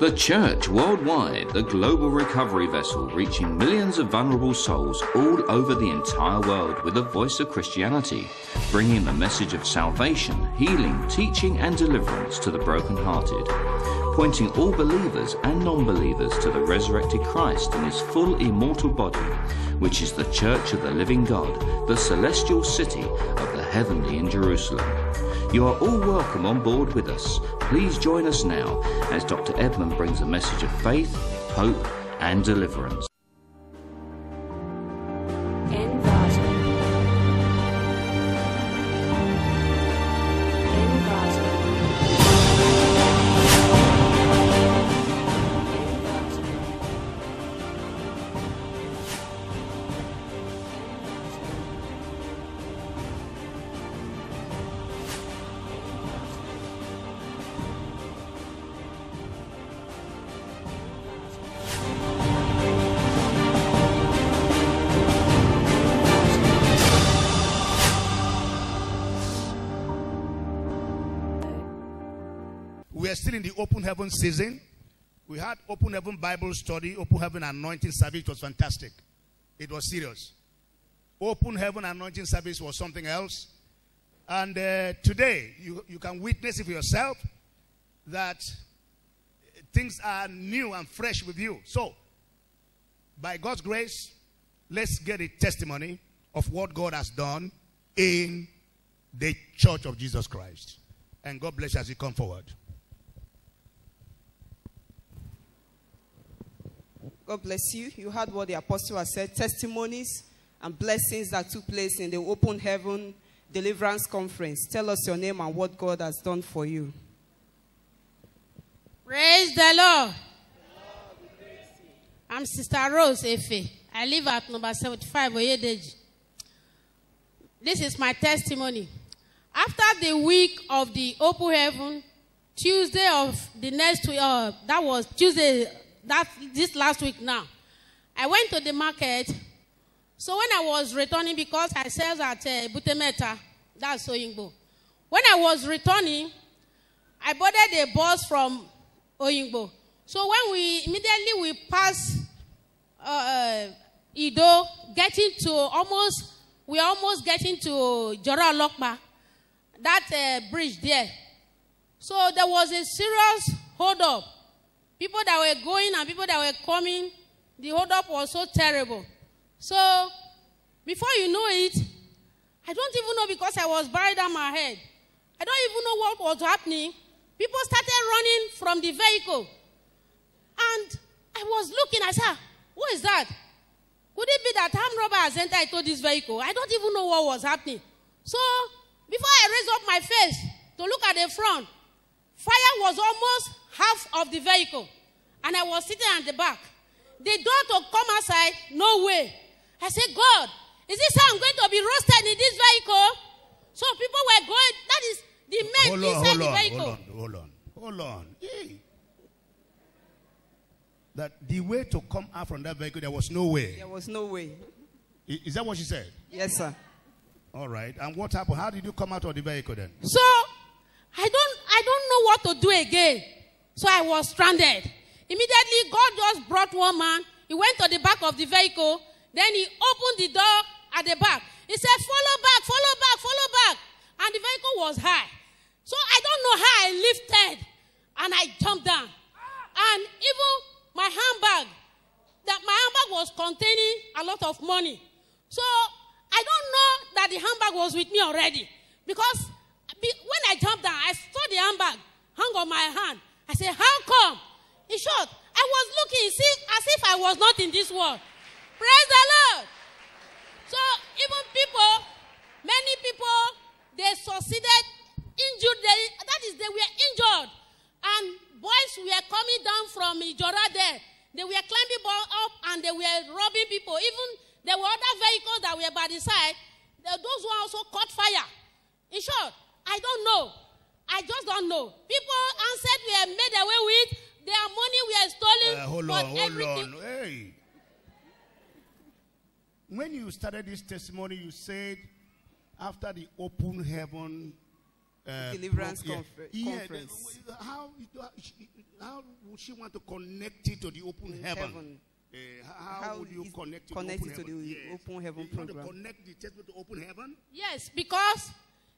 The church worldwide, the global recovery vessel reaching millions of vulnerable souls all over the entire world with the voice of Christianity, bringing the message of salvation, healing, teaching, and deliverance to the brokenhearted, pointing all believers and non believers to the resurrected Christ in his full immortal body, which is the church of the living God, the celestial city of the heavenly in Jerusalem. You are all welcome on board with us. Please join us now as Dr. Edmund brings a message of faith, hope, and deliverance. Are still in the open heaven season. We had open heaven Bible study, open heaven anointing service. It was fantastic. It was serious. Open heaven anointing service was something else. And uh, today, you, you can witness it for yourself that things are new and fresh with you. So, by God's grace, let's get a testimony of what God has done in the church of Jesus Christ. And God bless you as you come forward. God bless you. You heard what the apostle has said testimonies and blessings that took place in the open heaven deliverance conference. Tell us your name and what God has done for you. Praise the Lord. I'm Sister Rose Efe. I live at number 75 Oyedeji. This is my testimony. After the week of the open heaven, Tuesday of the next week, uh, that was Tuesday, that this last week now, I went to the market. So when I was returning, because I sell at uh, Butemeta, that's Oyingbo. When I was returning, I boarded a bus from Oyingbo. So when we immediately we pass uh, uh, Iddo, getting to almost, we are almost getting to Jora Lokba, that uh, bridge there. So there was a serious hold up. People that were going and people that were coming, the hold up was so terrible. So before you know it, I don't even know because I was buried on my head. I don't even know what was happening. People started running from the vehicle. And I was looking, I said, what is that? Could it be that armed robber has entered into this vehicle? I don't even know what was happening. So before I raised up my face to look at the front, fire was almost half of the vehicle. And I was sitting at the back. The door to come outside, no way. I said, God, is this how I'm going to be roasted in this vehicle? So people were going, that is the men Hold on, inside hold the on, vehicle. hold on, hold on, hold on. Hey. That the way to come out from that vehicle, there was no way. There was no way. I- Is that what she said? Yes, sir. All right. And what happened? How did you come out of the vehicle then? So I don't I don't know what to do again. So I was stranded. Immediately God just brought one man. He went to the back of the vehicle. Then he opened the door at the back. He said, Follow back, follow back, follow back. And the vehicle was high. So I don't know how I lifted and I jumped down. And even my handbag, that my handbag was containing a lot of money. So I don't know that the handbag was with me already. Because when I jumped down, I saw the handbag hung on my hand. I said, How come? In short, I was looking as if I was not in this world. Praise the Lord. So even people, many people, they succeeded, injured. They, that is, they were injured, and boys were coming down from Ijora there. They were climbing up and they were robbing people. Even there were other vehicles that were by the side. Those who also caught fire. In short, I don't know. I just don't know. People answered were made away with. Their money were stolen. Uh, hold on, hold everything- on. Hey. When you started this testimony, you said after the open heaven uh, Deliverance pro- confer- yeah, conference. the- how, how would she want to connect it to the open heaven? heaven. Uh, how, How would you connect it connect to it to heaven? the open heaven you want program? to connect the testimony to open heaven? Yes, because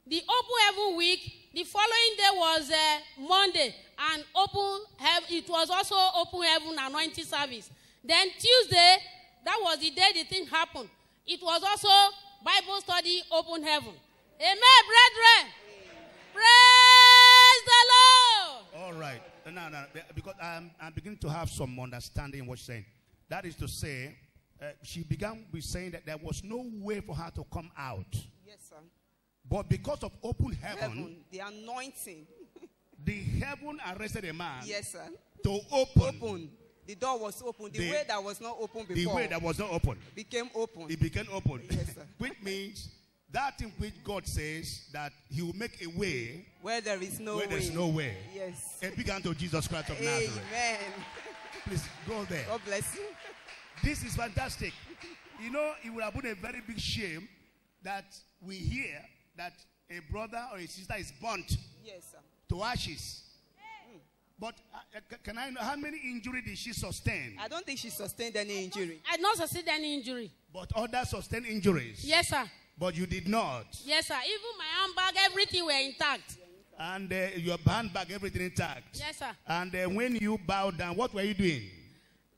the open heaven week, the following day was uh, Monday, and open heaven. It was also open heaven anointing service. Then Tuesday, that was the day the thing happened. It was also Bible study, open heaven. Amen, brethren. Praise the Lord. All right. No, no, because I'm, I'm beginning to have some understanding in what she's saying. That is to say, uh, she began with saying that there was no way for her to come out. Yes, sir. But because of open heaven, Heaven, the anointing. the heaven arrested a man Yes, sir. to open, Open. The door was open. The, The- way that was not open before. the way that was not open. became open. It became open. Yes, sir. which means that in which God says that He will make a way where there is no where way. there's no way. Yes. And began to Jesus Christ of Nazareth. Amen. Please go there. God bless you. This is fantastic. You know, it would have been a very big shame that we hear that a brother or a sister is burnt Yes, sir. to ashes. But uh, uh, can I know how many injuries did she sustain? I don't think she sustained any injury. I did not sustain any injury. But others sustained injuries. Yes, sir. But you did not. Yes, sir. Even my handbag, everything were intact. And uh, your handbag, everything intact. Yes, sir. And uh, when you bowed down, what were you doing?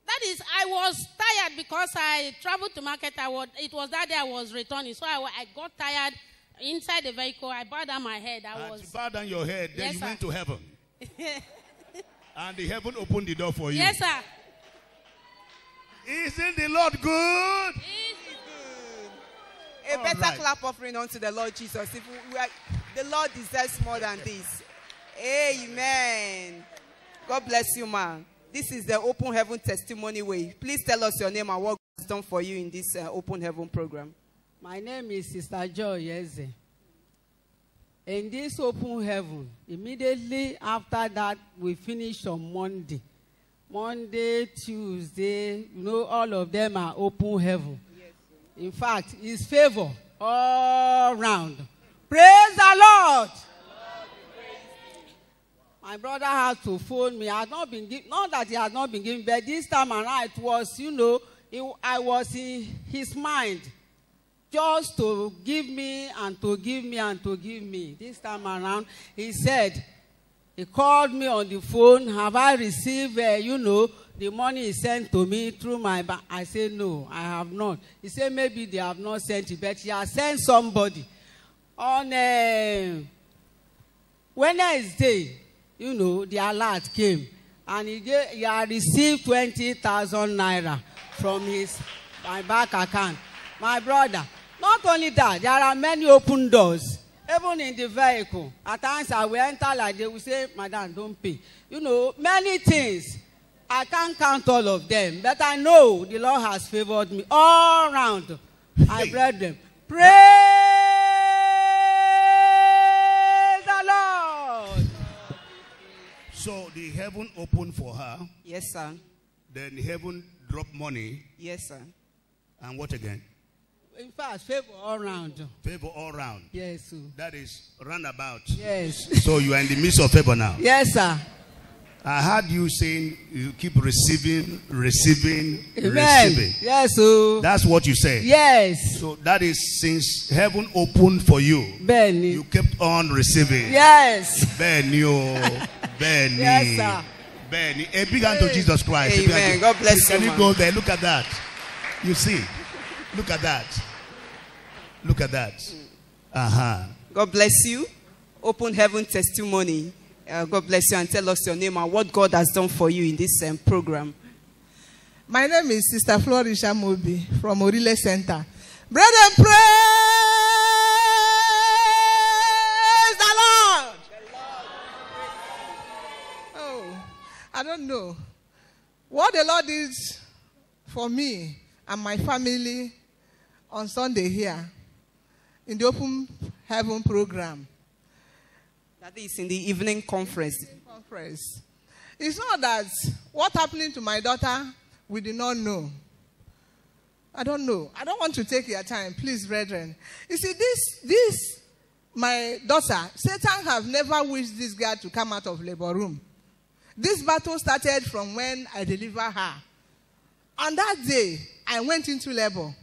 That is, I was tired because I traveled to market. I was, it was that day I was returning. So I, I got tired inside the vehicle. I bowed down my head. I And you was. bowed down your head, then Yes, you sir. went to heaven. and the heaven opened the door for you. Yes, sir. Isn't the Lord good? A All better right. clap offering unto the Lord Jesus. If we, we are, the Lord deserves more than this. Amen. God bless you, man. This is the Open Heaven Testimony Way. Please tell us your name and what God has done for you in this uh, Open Heaven program. My name is Sister Joy Eze. In this open heaven, immediately after that, we finish on Monday. Monday, Tuesday, you know, all of them are open heaven. In fact, it's favor all round. Praise the Lord. My brother had to phone me. I had not been given, not that he had not been given, but this time around it was, you know, it, I was in his mind just to give me and to give me and to give me. This time around, he said, he called me on the phone. Have I received, uh, you know, the money he sent to me through my bank? I said, no, I have not. He said, maybe they have not sent it, but he has sent somebody. On uh, Wednesday, you know, the alert came. And he, gave, he had received 20,000 naira from his my bank account. My brother, not only that, there are many open doors. Even in the vehicle, at times I will enter like they will say, Madam, don't pay. You know, many things. I can't count all of them, but I know the Lord has favored me all round. I read them. Praise the Lord. So the heaven opened for her. Yes, sir. Then heaven dropped money. Yes, sir. And what again? In fact, favor all round. Favor all round. Yes, sir. That is roundabout. Yes. So you are in the midst of favor now. Yes, sir. I heard you saying you keep receiving, receiving, Amen. receiving. Yes, sir. That's what you said. Yes. So that is since heaven opened for you, Benny. you kept on receiving. Yes. Benny, oh, Benny. Yes, sir. Benny. A big hand to Jesus Christ. Amen. to- God bless you. Can you go there? Look at that. You see? Look at that. Look at that. Uh huh. God bless you. Open Heaven Testimony. Uh, God bless you and tell us your name and what God has done for you in this um, program. My name is Sister Florisha Mobi from Orile Center. Brethren, praise the Lord. Oh, I don't know. What the Lord did for me and my family on Sunday here in the Open Heaven program. That is in the evening conference. conference. It's not that what happening to my daughter we did not know. I don't know. I don't want to take your time, please, brethren. You see, this this my daughter, Satan have never wished this girl to come out of labor room. This battle started from when I delivered her. On that day, I went into labor.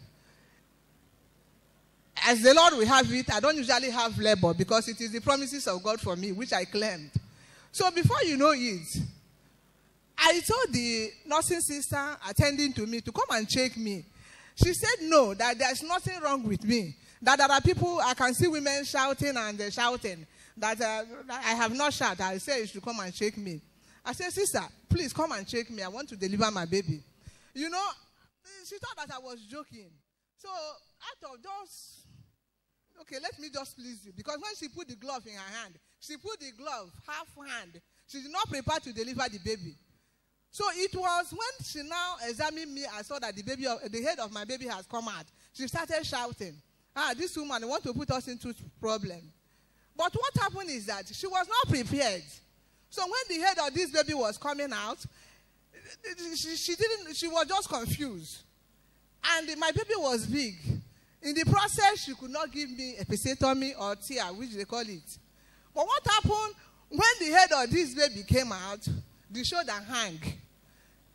As the Lord will have it, I don't usually have labor because it is the promises of God for me, which I claimed. So before you know it, I told the nursing sister attending to me to come and check me. She said no, that there's nothing wrong with me. That there are people, I can see women shouting and they're shouting. That uh, I have not shouted. I said you should come and check me. I said, sister, please come and check me. I want to deliver my baby. You know, she thought that I was joking. So out of those, okay, let me just please you. Because when she put the glove in her hand, she put the glove half hand. She did not prepare to deliver the baby. So it was when she now examined me, I saw that the baby, the head of my baby has come out. She started shouting, "Ah, this woman want to put us into problem." But what happened is that she was not prepared. So when the head of this baby was coming out, she, she didn't. She was just confused, and my baby was big. In the process, she could not give me a episiotomy or tear, which they call it. But what happened when the head of this baby came out? The shoulder hang.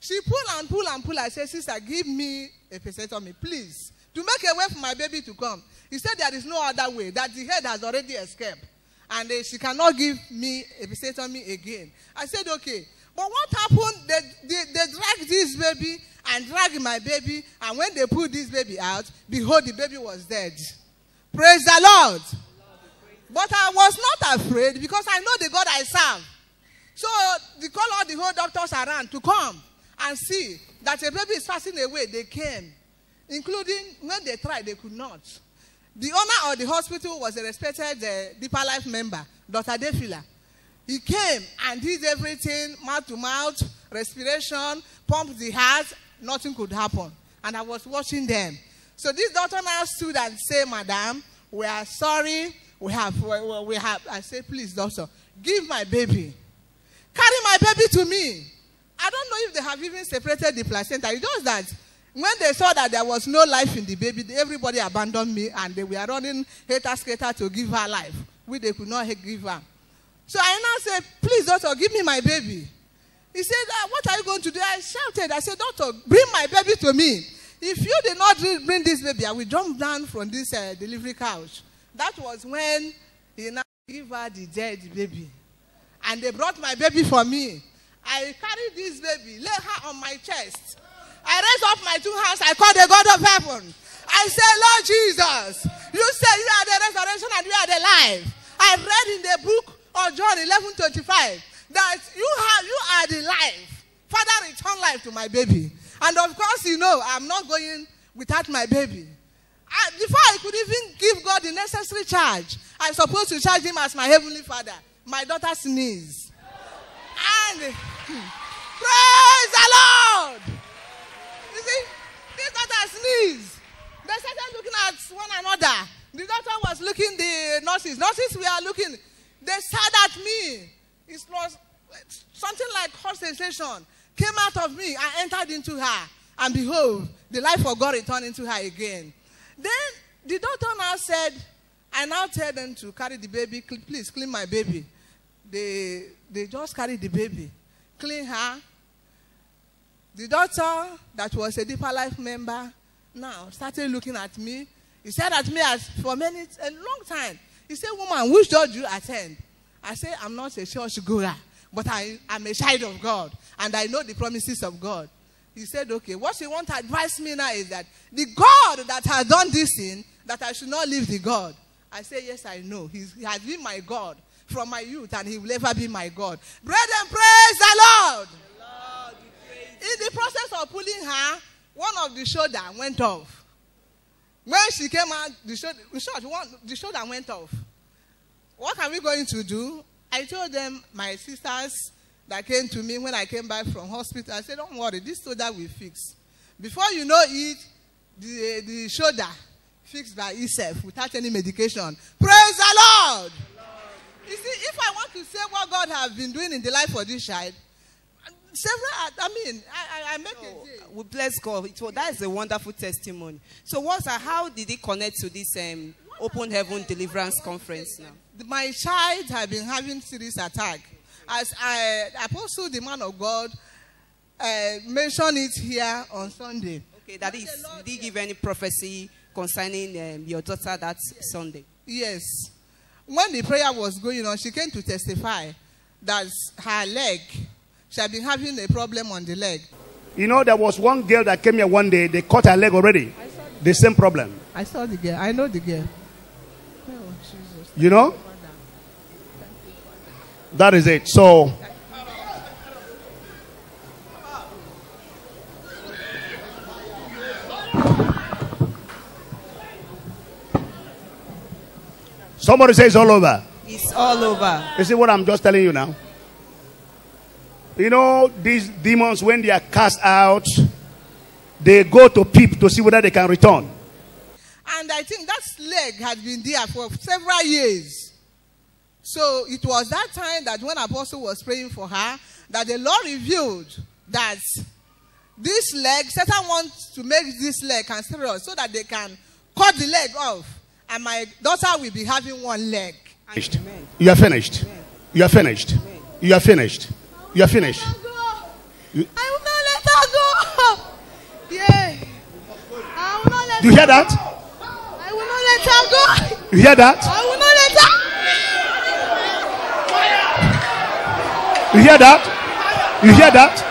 She pull and pull and pull. I said, Sister, give me a episiotomy, please. To make a way for my baby to come. He said there is no other way, that the head has already escaped. And she cannot give me a episiotomy again. I said, okay. But what happened? They, they, they dragged this baby and dragged my baby. And when they pulled this baby out, behold, the baby was dead. Praise the Lord. But I was not afraid because I know the God I serve. So they call all the whole doctors around to come and see that a baby is passing away. They came, including when they tried, they could not. The owner of the hospital was a respected uh, Deeper Life member, Dr. Defila. He came and did everything, mouth to mouth, respiration, pumped the heart, nothing could happen. And I was watching them. So this doctor now stood and said, Madam, we are sorry. We have, we, we have, I said, please, doctor, give my baby. Carry my baby to me. I don't know if they have even separated the placenta. It's just that when they saw that there was no life in the baby, everybody abandoned me and they were running hater skater to give her life, which they could not give her. So I now said, please, doctor, give me my baby. He said, ah, what are you going to do? I shouted. I said, doctor, bring my baby to me. If you did not bring this baby, I will jump down from this uh, delivery couch. That was when he now gave her the dead baby. And they brought my baby for me. I carried this baby, lay her on my chest. I raised up my two hands. I called the God of heaven. I said, Lord Jesus, you say you are the resurrection and you are the life. I read in the book of John 11 25 that you, have, you are the life. Father, return life to my baby. And of course, you know, I'm not going without my baby. I, before I could even give God the necessary charge, I'm supposed to charge him as my heavenly father. My daughter sneezed. And praise the Lord. You see, this daughter sneezed. They started looking at one another. The doctor was looking, the nurses, nurses were looking. They stared at me. It was something like hot sensation came out of me and entered into her. And behold, the life of God returned into her again. Then the doctor now said, I now tell them to carry the baby, please clean my baby. They, they just carried the baby, clean her. The doctor, that was a deeper life member, now started looking at me. He said at me as for many a long time. He said, Woman, which church do you attend? I say, I'm not a church goer, but I am a child of God, and I know the promises of God. He said, Okay, what you want to advise me now is that the God that has done this thing, that I should not leave the God. I say, Yes, I know. He's, he has been my God from my youth, and he will ever be my God. Brethren, praise the Lord. In the process of pulling her, one of the shoulder went off. When she came out, the shoulder, the shoulder went off. What are we going to do? I told them, my sisters that came to me when I came back from hospital, I said, don't worry, this shoulder will fix. Before you know it, the, the shoulder fixed by itself without any medication. Praise the Lord. You see, if I want to say what God has been doing in the life of this child, several, I mean, I, I, I make a day. we bless God. It was, that is a wonderful testimony. So, what's uh, how did it connect to this? Um, Open Heaven Deliverance Conference now. My child had been having serious attack. As I, Apostle, the man of God, uh, mentioned it here on Sunday. Okay, that is, did he give any prophecy concerning um, your daughter that Sunday? Yes. When the prayer was going on, she came to testify that her leg, she had been having a problem on the leg. You know, there was one girl that came here one day, they cut her leg already. The same problem. I saw the girl. I know the girl. You know? That is it. So, somebody says all over. It's all over. You see what I'm just telling you now? You know, these demons, when they are cast out, they go to peep to see whether they can return. And I think that leg had been there for several years. So it was that time that when Apostle was praying for her, that the Lord revealed that this leg, Satan wants to make this leg cancerous so that they can cut the leg off. And my daughter will be having one leg. finished. You are finished. You are finished. You are finished. You are finished. You- I will not let her go. Yeah. I will not let Do you hear that? Let her go. You hear that? I will not let her. You hear that? You hear that?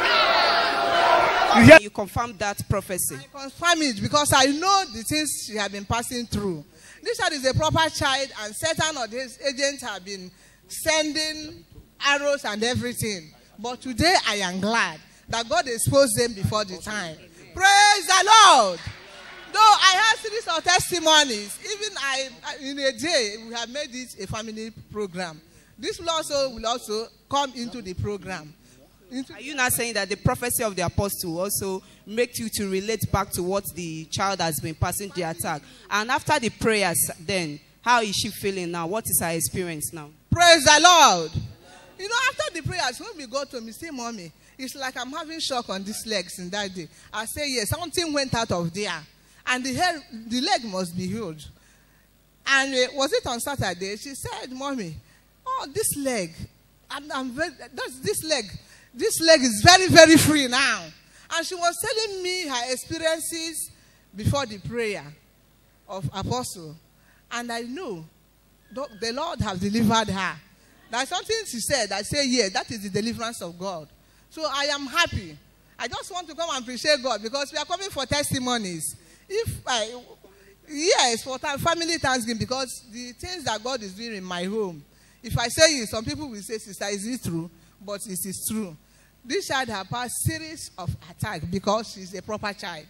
You hear? You confirmed that prophecy. I confirm it because I know the things she has been passing through. This child is a proper child, and Satan or his agents have been sending arrows and everything. But today I am glad that God exposed them before the time. Praise the Lord. Though I have series of testimonies, even I in a day we have made it a family program. This will also will also come into the program. Into Are you not saying that the prophecy of the apostle also makes you to relate back to what the child has been passing the attack? And after the prayers, then how is she feeling now? What is her experience now? Praise the Lord. You know, after the prayers, when we go to me, say, Mommy, it's like I'm having shock on these legs in that day. I say, Yes, something went out of there. And the, hair, the leg must be healed. And uh, was it on Saturday? She said, Mommy, oh, this leg, I'm, I'm very, that's, this leg, this leg is very, very free now. And she was telling me her experiences before the prayer of Apostle. And I know the Lord has delivered her. There's something she said. I say, yeah, that is the deliverance of God. So I am happy. I just want to come and appreciate God because we are coming for testimonies. If I, yes, for time, family thanksgiving because the things that God is doing in my home. If I say it, some people will say, sister, is it true? But it is true. This child has passed series of attacks because she's a proper child.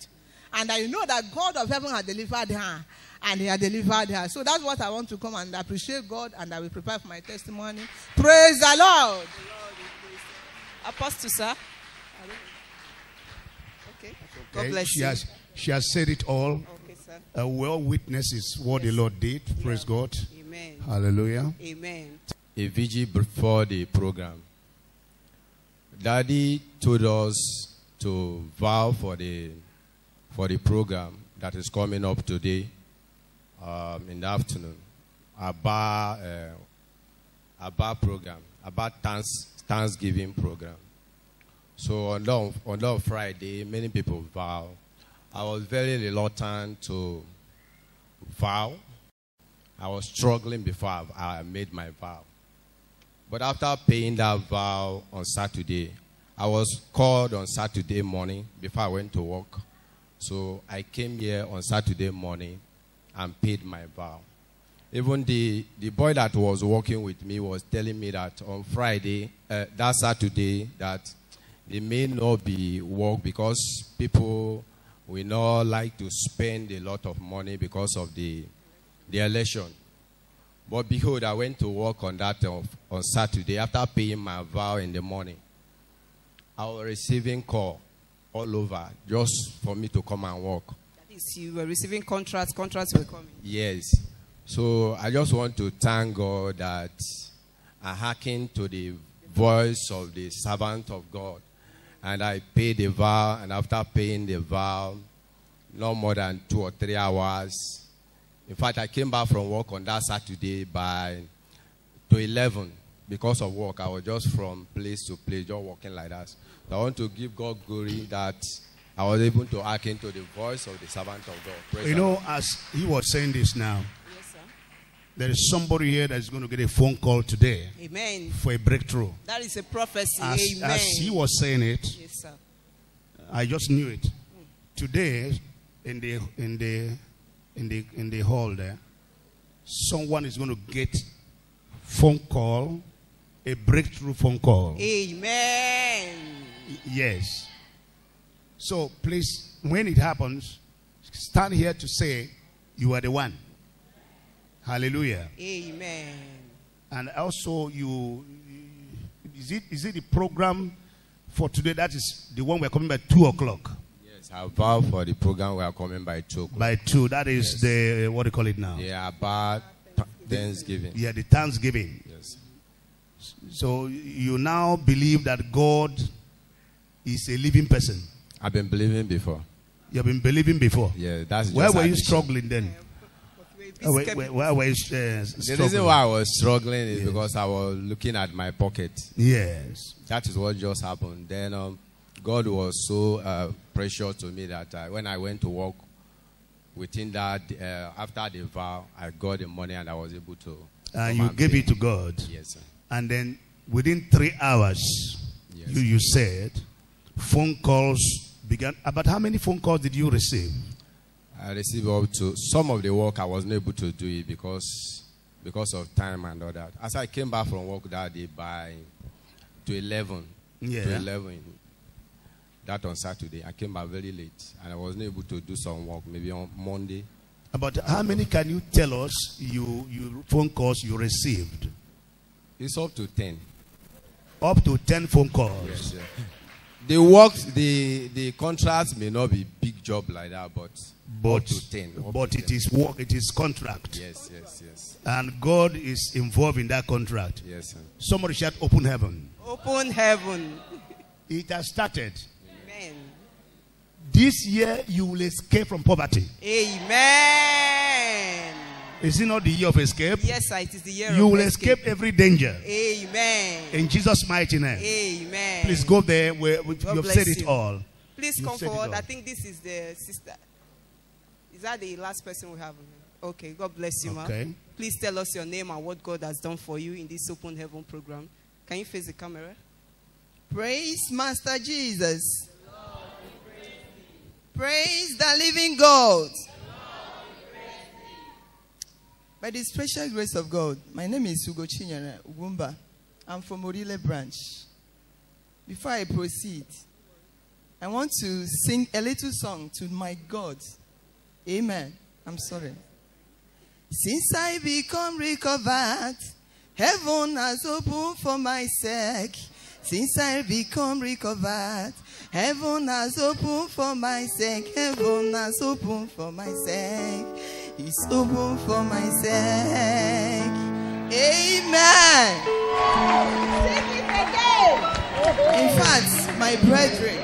And I know that God of heaven has delivered her. And he has delivered her. So that's what I want to come and appreciate God. And I will prepare for my testimony. Praise the Lord. Apostle, sir. Okay. God Okay, bless she you. has she has said it all. Okay, sir. A well witness is what the Lord did. Praise God. Amen. Hallelujah. Amen. a vigil before the program. Daddy told us to vow for the for the program that is coming up today um, in the afternoon. About uh, about program, about thanks, Thanksgiving program. So on that, on that Friday, many people vow. I was very reluctant to vow. I was struggling before I made my vow. But after paying that vow on Saturday, I was called on Saturday morning before I went to work. So I came here on Saturday morning and paid my vow. Even the, the boy that was working with me was telling me that on Friday, uh, that Saturday, that it may not be work because people will not like to spend a lot of money because of the, the election. But behold, I went to work on that on, on Saturday after paying my vow in the morning. I was receiving call all over just for me to come and work. That is, you were receiving contracts, contracts were coming. Yes. So I just want to thank God that I hearkened to the voice of the servant of God. And I paid the vow, and after paying the vow, no more than two or three hours, In fact, I came back from work on that Saturday by to 11 because of work. I was just from place to place, just walking like that. So I want to give God glory that I was able to hearken to the voice of the servant of God. Praise You know, as he was saying this now. There is somebody here that's going to get a phone call today Amen. for a breakthrough. That is a prophecy. As, Amen. as he was saying it, Yes, sir. I just knew it. Today, in the in the in the in the hall there, someone is going to get phone call, a breakthrough phone call. Amen. Yes. So please, when it happens, stand here to say you are the one. Hallelujah. Amen. And also, you is it is it the program for today? That is the one we're coming by two o'clock. Yes, I vow for the program we are coming by 2 o'clock. By two, that is the uh, what do you call it now? Yeah, about th- Thanksgiving. Yeah, the Thanksgiving. Yes. So you now believe that God is a living person. I've been believing before. You have been believing before. Yeah, that's Where just were you struggling then? Where, where, where were you uh, The reason why I was struggling is because I was looking at my pocket. Yes. That is what just happened. Then um, God was so uh, precious to me that uh, when I went to work, within that, uh, after the vow, I got the money and I was able to. And come you gave pay. it to God. Yes, sir. And then within three hours, Yes. you, you said, phone calls began. About how many phone calls did you receive? I received up to some of the work I wasn't able to do it because because of time and all that. As I came back from work that day by to eleven, Yeah. to eleven, that on Saturday, I came back very late and I wasn't able to do some work. Maybe on Monday, About how many can you tell us you, you phone calls you received? it's up to ten. Up to 10 phone calls. Yes. The work, the the contracts may not be big job like that, but, But, up to ten. up but to it 10. is work, it is contract. Yes, yes, yes, And God is involved in that contract. yes, sir. Somebody shout open heaven. Open heaven. It has started. Amen. This year you will escape from poverty. Amen. Is it not the year of escape? Yes, sir. It is the year of escape. You will escape every danger. Amen. In Jesus' mighty name. Amen. Please go there where we- God you have bless said it all. Please You come forward. I think this is the sister. Is that the last person we have? Okay. God bless you, Okay. ma'am. Please tell us your name and what God has done for you in this Open Heaven program. Can you face the camera? Praise Master Jesus. Praise the living God. By the special grace of God, my name is Ugo Chinyere Ugumba. I'm from Orile branch. Before I proceed, I want to sing a little song to my God. Amen. I'm sorry. Since I become recovered, heaven has opened for my sake. Since I become recovered, heaven has opened for my sake. Heaven has opened for my sake. It's open for my sake. Amen. In fact, my brethren,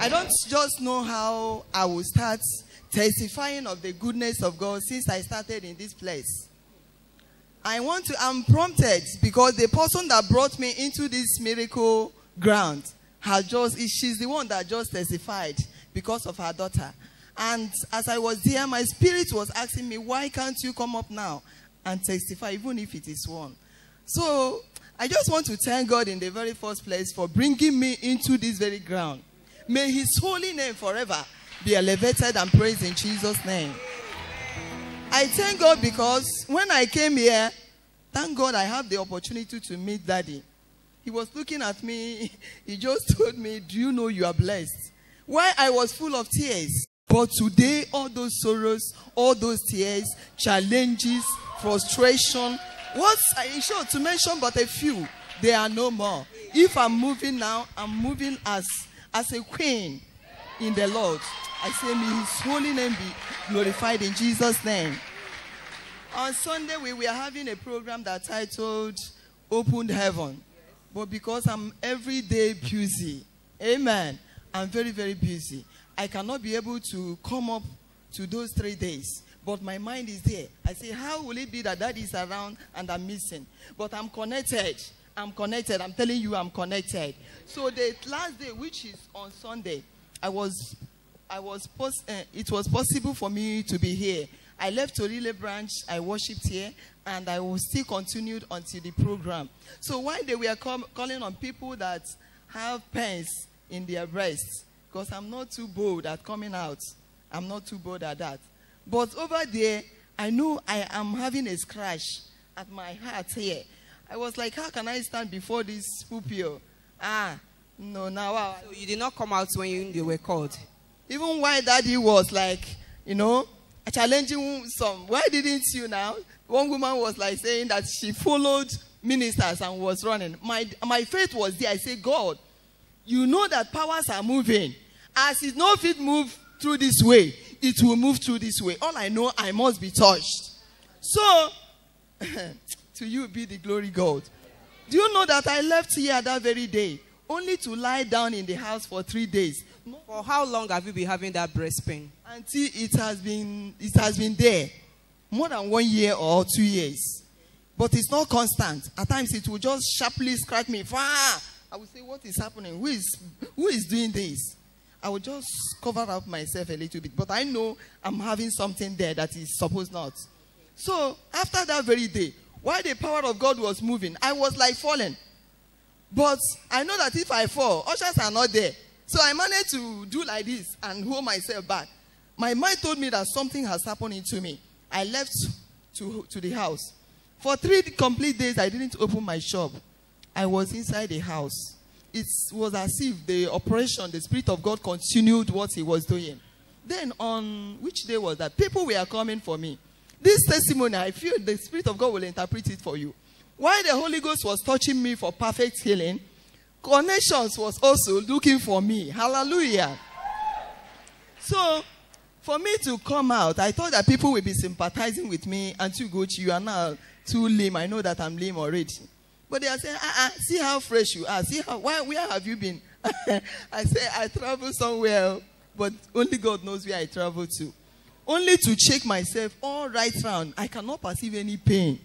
I don't just know how I will start testifying of the goodness of God since I started in this place. I want to, I'm prompted because the person that brought me into this miracle ground had just, she's the one that just testified because of her daughter. And as I was there, my spirit was asking me, why can't you come up now and testify, even if it is one? So I just want to thank God in the very first place for bringing me into this very ground. May his holy name forever be elevated and praised in Jesus' name. I thank God because when I came here, thank God I have the opportunity to meet Daddy. He was looking at me. He just told me, Do you know you are blessed? Why I was full of tears. But today, all those sorrows, all those tears, challenges, frustration, what's in short to mention but a few, they are no more. If I'm moving now, I'm moving as as a queen in the Lord. I say, may His holy name be glorified in Jesus' name. On Sunday, we were having a program that titled Opened Heaven. But because I'm every day busy, amen, I'm very, very busy. I cannot be able to come up to those three days. but my mind is there. I say, how will it be that that is around and I'm missing? But I'm connected. I'm connected. I'm telling you, I'm connected. So the last day, which is on Sunday, I was, I was, pos- uh, it was possible for me to be here. I left Torile branch. I worshipped here, and I will still continued until the program. So while they were com- calling on people that have pens in their breasts, because I'm not too bold at coming out. I'm not too bold at that. But over there, I know I am having a scratch at my heart here. I was like, how can I stand before this pupil? Ah, no, now I, So you did not come out when you, you were called. even why daddy was like, you know, challenging some. Why didn't you now? One woman was like saying that she followed ministers and was running. My, my faith was there. I said, God, you know that powers are moving. As it no fit move through this way, it will move through this way. All I know, I must be touched. So, to you be the glory, God. Do you know that I left here that very day, only to lie down in the house for three days? For how long have you been having that breast pain? until it has been it has been there more than one year or two years but it's not constant at times it will just sharply scratch me Fah! I will say what is happening who is who is doing this i will just cover up myself a little bit but i know i'm having something there that is supposed not so after that very day while the power of god was moving i was like falling but I know that if I fall, ushers are not there. So I managed to do like this and hold myself back. My mind told me that something has happened to me. I left to, to the house. For three complete days, I didn't open my shop. I was inside the house. It was as if the operation, the Spirit of God continued what He was doing. Then, on which day was that? People were coming for me. This testimony, I feel the Spirit of God will interpret it for you. While the Holy Ghost was touching me for perfect healing, connections was also looking for me. Hallelujah. So, for me to come out, I thought that people would be sympathizing with me. And to go, you are now too lame. I know that I'm lame already. But they are saying, ah, ah, see how fresh you are. See how, why, where have you been? I say, I travel somewhere, but only God knows where I travel to. Only to check myself all right round. I cannot perceive any pain.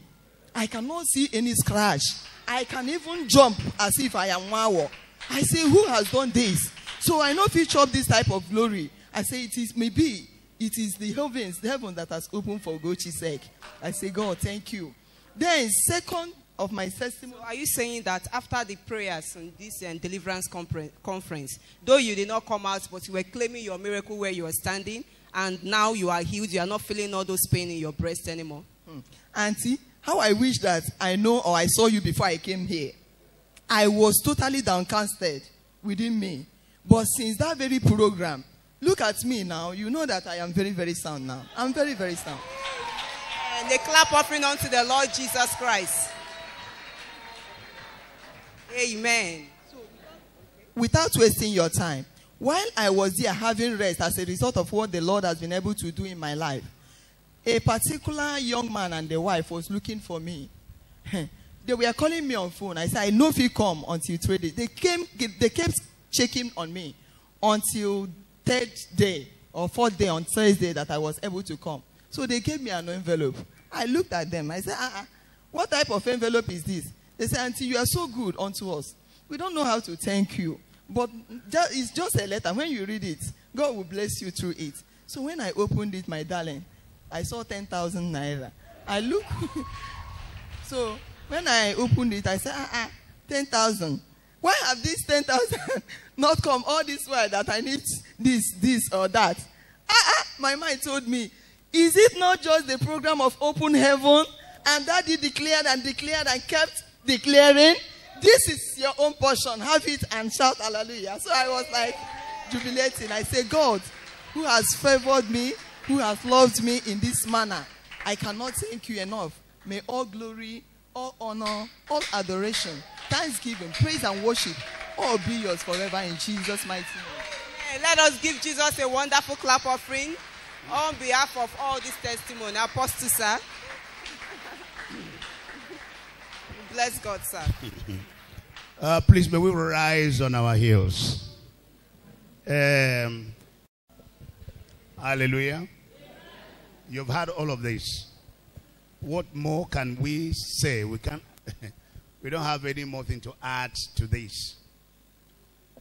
I cannot see any scratch. I can even jump as if I am wow. I say, who has done this? So I know you chop this type of glory. I say it is maybe it is the heavens, the heaven that has opened for Gochi's sake. I say, God, thank you. Then second of my testimony. So are you saying that after the prayers and this um, deliverance conference, though you did not come out, but you were claiming your miracle where you were standing, and now you are healed, you are not feeling all those pain in your breast anymore? Hmm. Auntie, how I wish that I know or I saw you before I came here. I was totally downcasted within me. But since that very program, look at me now. You know that I am very, very sound now. I'm very, very sound. And a clap offering unto the Lord Jesus Christ. Amen. Without wasting your time, while I was there having rest as a result of what the Lord has been able to do in my life, a particular young man and the wife was looking for me. they were calling me on phone. I said, I know if you come until three days. They came, they kept checking on me until third day or fourth day on Thursday that I was able to come. So they gave me an envelope. I looked at them. I said, uh-uh, what type of envelope is this? They said, Auntie, you are so good unto us. We don't know how to thank you. But it's just a letter. When you read it, God will bless you through it. So when I opened it, my darling, I saw 10,000 naira. I look. so when I opened it, I said, ah, ah, 10,000. Why have this 10,000 not come all this while that I need this, this, or that? Ah, ah, my mind told me, is it not just the program of open heaven? And he declared and declared and kept declaring, this is your own portion. Have it and shout hallelujah. So I was like jubilating. I say, God, who has favored me, who has loved me in this manner, I cannot thank you enough. May all glory, all honor, all adoration, thanksgiving, praise, and worship all be yours forever in Jesus' mighty name. Let us give Jesus a wonderful clap offering on behalf of all this testimony. Apostle, sir. Bless God, sir. Uh, please, may we rise on our heels. Um, hallelujah. You've had all of this. What more can we say? We can't. we don't have any more thing to add to this.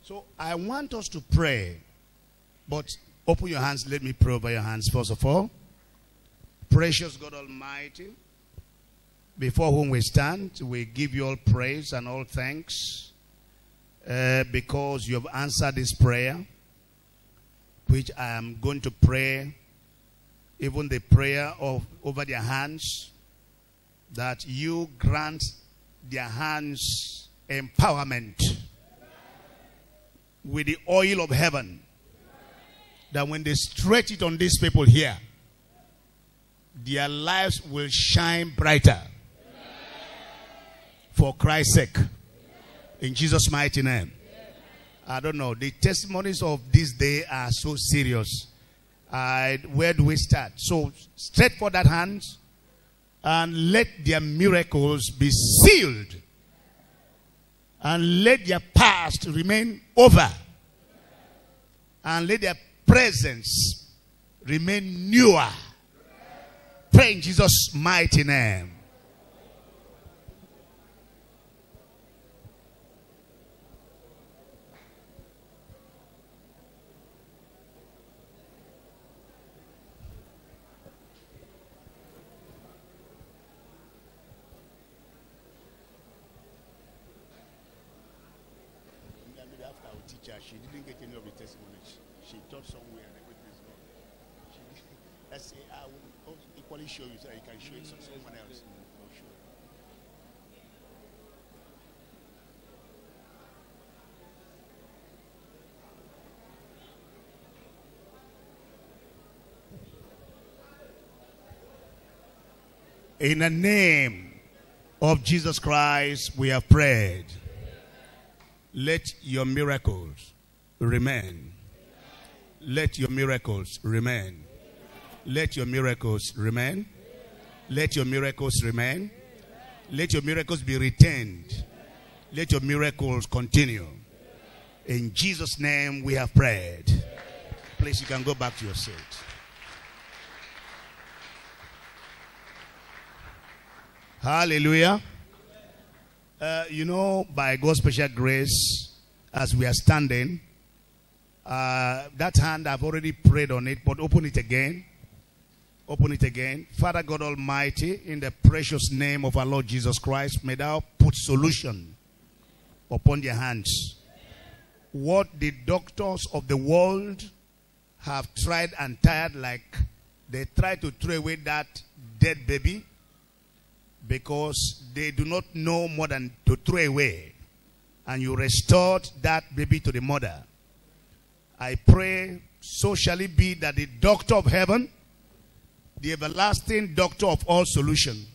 So I want us to pray. But open your hands. Let me pray over your hands first of all. Precious God Almighty, before whom we stand, we give you all praise and all thanks uh, because you have answered this prayer, which I am going to pray, even the prayer of over their hands, that you grant their hands empowerment with the oil of heaven. That when they stretch it on these people here, their lives will shine brighter. For Christ's sake. In Jesus' mighty name. I don't know. The testimonies of this day are so serious. Uh, where do we start? So, straight for that hand and let their miracles be sealed. And let their past remain over. And let their presence remain newer. Pray in Jesus' mighty name. after our teacher, she didn't get any of the testimonies. She taught somewhere and everything is gone. She, let's say, I will also equally show you so that you can show it to someone else. I'll show you. In the name of Jesus Christ, we have prayed. Let your miracles remain. Let your miracles remain. Let your miracles remain. Let your miracles remain. Let your miracles be retained. Let your miracles continue. In Jesus' name we have prayed. Please, you can go back to your seat. Hallelujah. Uh, you know, by God's special grace, as we are standing, uh, that hand, I've already prayed on it, but open it again. Open it again. Father God Almighty, in the precious name of our Lord Jesus Christ, may thou put solution upon their hands. What the doctors of the world have tried and tired, like they tried to throw away that dead baby because they do not know more than to throw away. And you restored that baby to the mother. I pray, so shall it be that the doctor of heaven, the everlasting doctor of all solution,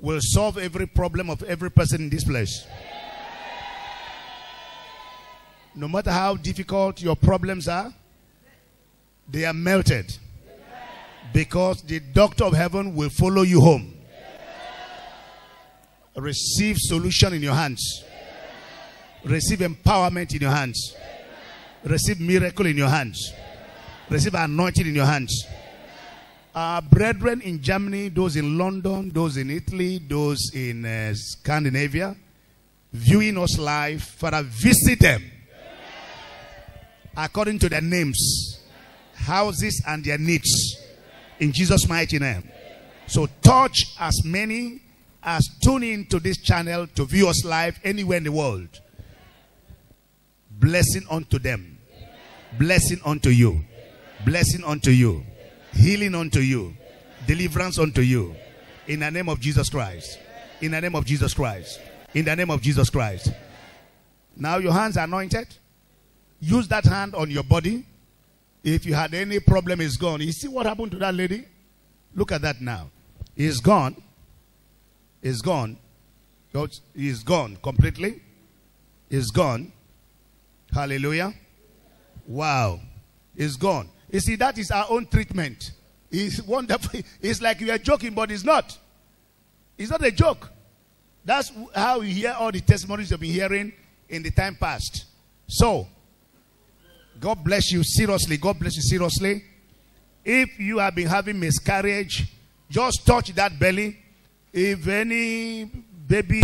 will solve every problem of every person in this place. No matter how difficult your problems are, they are melted. Because the doctor of heaven will follow you home receive solution in your hands. Receive empowerment in your hands. Receive miracle in your hands. Receive anointing in your hands. Our brethren in germany those in london those in italy those in uh, scandinavia viewing us live father visit them. According to their names houses and their needs. In jesus mighty name. So touch as many as tune in to this channel to view us live anywhere in the world. Blessing unto them. Blessing unto you. Blessing unto you. Healing unto you. Deliverance unto you. In the name of Jesus Christ. In the name of Jesus Christ. In the name of Jesus Christ. Now your hands are anointed. Use that hand on your body. If you had any problem, it's gone. You see what happened to that lady? Look at that now. It's gone is gone. He's gone completely. He's gone. Hallelujah. Wow. He's gone. You see, that is our own treatment. It's wonderful. It's like we are joking, but it's not. It's not a joke. That's how you hear all the testimonies you've been hearing in the time past. So, God bless you seriously. God bless you seriously. If you have been having miscarriage, just touch that belly. If any baby